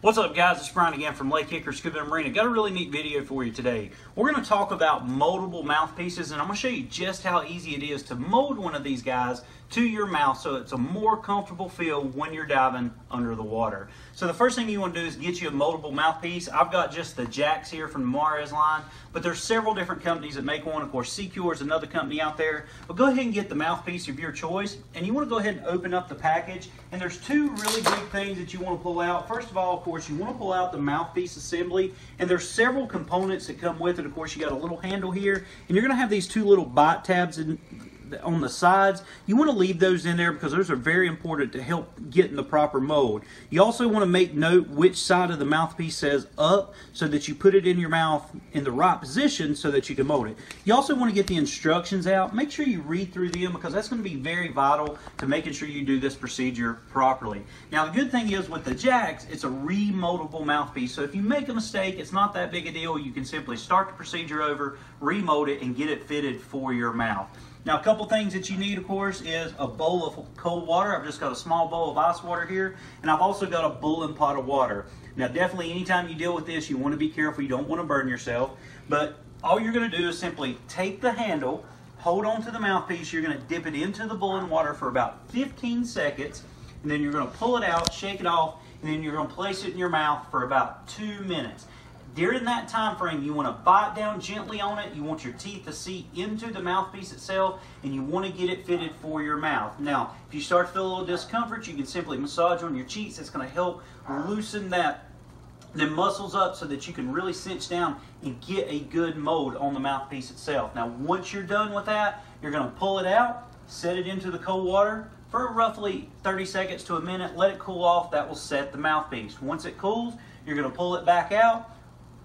What's up guys, it's Brian again from Lake Hickory Scuba Marina. Got a really neat video for you today. We're going to talk about moldable mouthpieces and I'm going to show you just how easy it is to mold one of these guys to your mouth so it's a more comfortable feel when you're diving under the water. So the first thing you want to do is get you a moldable mouthpiece. I've got just the Jacks here from the Mares line, but there's several different companies that make one. Of course, SeaCure is another company out there. But go ahead and get the mouthpiece of your choice and you want to go ahead and open up the package and there's two really big things that you want to pull out. First of all, course, you want to pull out the mouthpiece assembly, and there's several components that come with it. Of course, you got a little handle here, and you're going to have these two little bite tabs in, on the sides, you want to leave those in there because those are very important to help get in the proper mold. You also want to make note which side of the mouthpiece says up so that you put it in your mouth in the right position so that you can mold it. You also want to get the instructions out. Make sure you read through them because that's going to be very vital to making sure you do this procedure properly. Now the good thing is with the jacks, it's a remoldable mouthpiece. So if you make a mistake, it's not that big a deal. You can simply start the procedure over, remold it, and get it fitted for your mouth. Now, a couple things that you need, of course, is a bowl of cold water. I've just got a small bowl of ice water here, and I've also got a boiling pot of water. Now, definitely, anytime you deal with this, you want to be careful. You don't want to burn yourself. But all you're going to do is simply take the handle, hold on to the mouthpiece. You're going to dip it into the boiling water for about 15 seconds, and then you're going to pull it out, shake it off, and then you're going to place it in your mouth for about two minutes. During that time frame, you want to bite down gently on it. You want your teeth to see into the mouthpiece itself, and you want to get it fitted for your mouth. Now, if you start to feel a little discomfort, you can simply massage on your cheeks. It's going to help loosen that the muscles up so that you can really cinch down and get a good mold on the mouthpiece itself. Now, once you're done with that, you're going to pull it out, set it into the cold water for roughly 30 seconds to a minute. Let it cool off. That will set the mouthpiece. Once it cools, you're going to pull it back out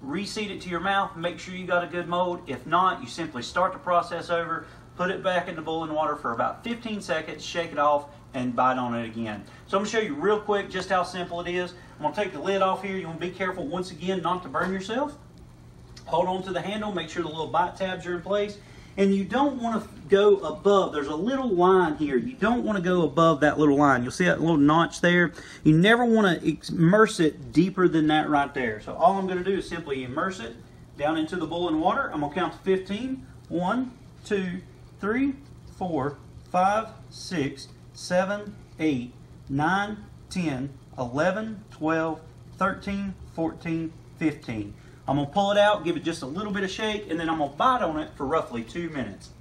reseat it to your mouth, make sure you got a good mold. If not, you simply start the process over, put it back in the boiling water for about 15 seconds, shake it off, and bite on it again. So I'm going to show you real quick just how simple it is. I'm going to take the lid off here. You want to be careful once again not to burn yourself. Hold on to the handle, make sure the little bite tabs are in place and you don't want to go above. There's a little line here. You don't want to go above that little line. You'll see that little notch there. You never want to immerse it deeper than that right there. So all I'm going to do is simply immerse it down into the boiling water. I'm going to count to 15. 1, 2, 3, 4, 5, 6, 7, 8, 9, 10, 11, 12, 13, 14, 15. I'm going to pull it out, give it just a little bit of shake, and then I'm going to bite on it for roughly two minutes.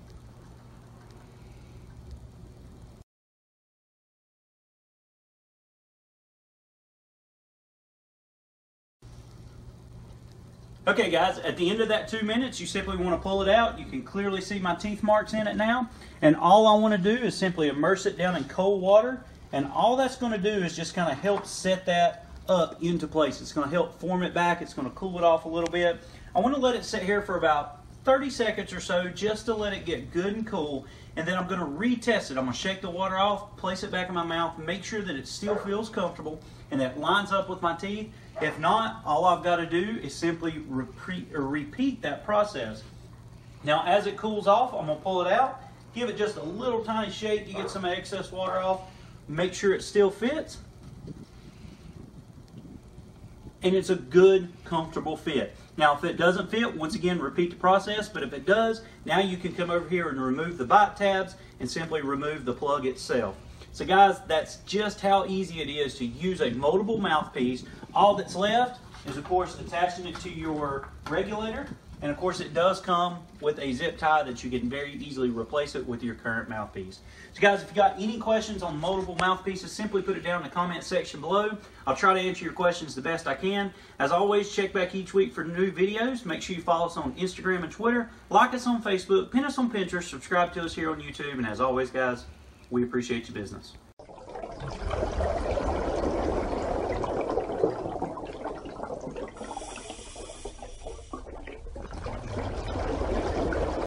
Okay guys, at the end of that two minutes, you simply want to pull it out. You can clearly see my teeth marks in it now. And all I want to do is simply immerse it down in cold water. And all that's going to do is just kind of help set that up into place. It's going to help form it back. It's going to cool it off a little bit. I want to let it sit here for about 30 seconds or so just to let it get good and cool. And then I'm going to retest it. I'm going to shake the water off, place it back in my mouth, make sure that it still feels comfortable and that lines up with my teeth. If not, all I've got to do is simply repeat, repeat that process. Now, as it cools off, I'm going to pull it out, give it just a little tiny shake to get some excess water off, make sure it still fits, and it's a good, comfortable fit. Now, if it doesn't fit, once again, repeat the process, but if it does, now you can come over here and remove the bite tabs and simply remove the plug itself. So guys, that's just how easy it is to use a moldable mouthpiece. All that's left is, of course, attaching it to your regulator and of course, it does come with a zip tie that you can very easily replace it with your current mouthpiece. So guys, if you got any questions on moldable mouthpieces, simply put it down in the comment section below. I'll try to answer your questions the best I can. As always, check back each week for new videos. Make sure you follow us on Instagram and Twitter. Like us on Facebook, pin us on Pinterest, subscribe to us here on YouTube, and as always, guys, we appreciate your business.